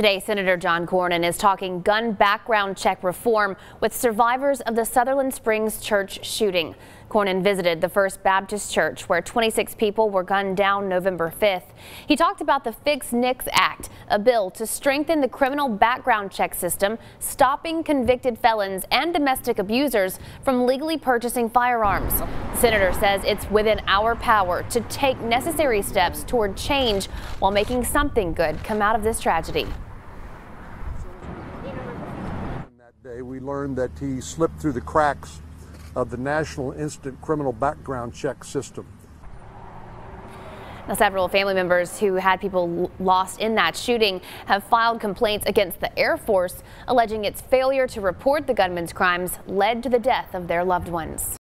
Today, Senator John Cornyn is talking gun background check reform with survivors of the Sutherland Springs church shooting. Cornyn visited the First Baptist Church where 26 people were gunned down November 5th. He talked about the Fix NICS Act, a bill to strengthen the criminal background check system, stopping convicted felons and domestic abusers from legally purchasing firearms. The senator says it's within our power to take necessary steps toward change while making something good come out of this tragedy. That day, we learned that he slipped through the cracks of the National Instant Criminal Background Check System. Now, several family members who had people lost in that shooting have filed complaints against the Air Force, alleging its failure to report the gunman's crimes led to the death of their loved ones.